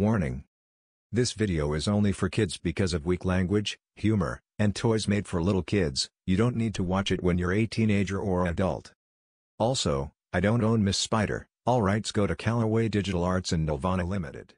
Warning. This video is only for kids because of weak language, humor, and toys made for little kids, you don't need to watch it when you're a teenager or adult. Also, I don't own Miss Spider, all rights go to Callaway Digital Arts and Nelvana Limited.